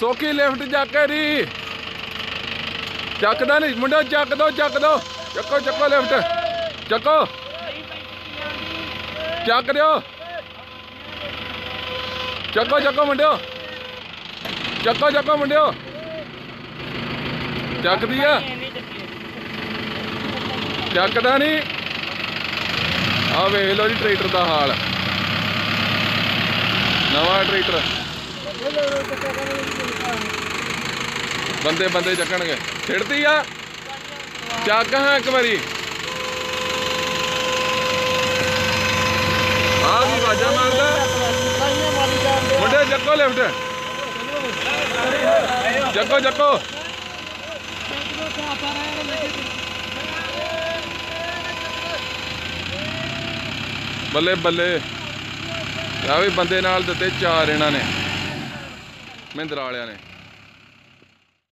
ਸੋਕੀ lift ਚੱਕ ਰੀ ਚੱਕਦਾ ਨਹੀਂ ਮੁੰਡਾ ਚੱਕ ਦੋ ਚੱਕ ਦੋ। ਚੱਕੋ ਚੱਕੋ ਲਿਫਟ। ਚੱਕੋ। ਚੱਕ ਦਿਓ। ਚੱਕੋ ਚੱਕੋ ਮੁੰਡਿਓ। ਚੱਕੋ ਚੱਕੋ ਮੁੰਡਿਓ। ਚੱਕਦੀ ਆ। ਚੱਕਦਾ ਨਹੀਂ। ਆ ਵੇਖ ਲੋ ਜੀ, ਟਰੈਕਟਰ ਦਾ ਹਾਲ। ਨਵਾਂ ਟਰੈਕਟਰ। ਬੰਦੇ ਬੰਦੇ ਚੱਕਣਗੇ। ਛਿੜਦੀ ਆ? ਚੱਕ ਹਾਂ ਇੱਕ ਵਾਰੀ। ਆ ਵੀ ਵਾਜਾ ਮਾਰਦਾ? ਮੁੰਡੇ, ਚੱਕੋ ਲਿਫਟ। ਚੱਕੋ ਚੱਕੋ। ਬੱਲੇ ਬੱਲੇ। ਆ ਵੀ ਬੰਦੇ ਨਾਲ ਦਿੱਤੇ ਚਾਰ ਇਹਨਾਂ ਨੇ, ਮਹਿੰਦਰਾ ਵਾਲਿਆਂ ਨੇ।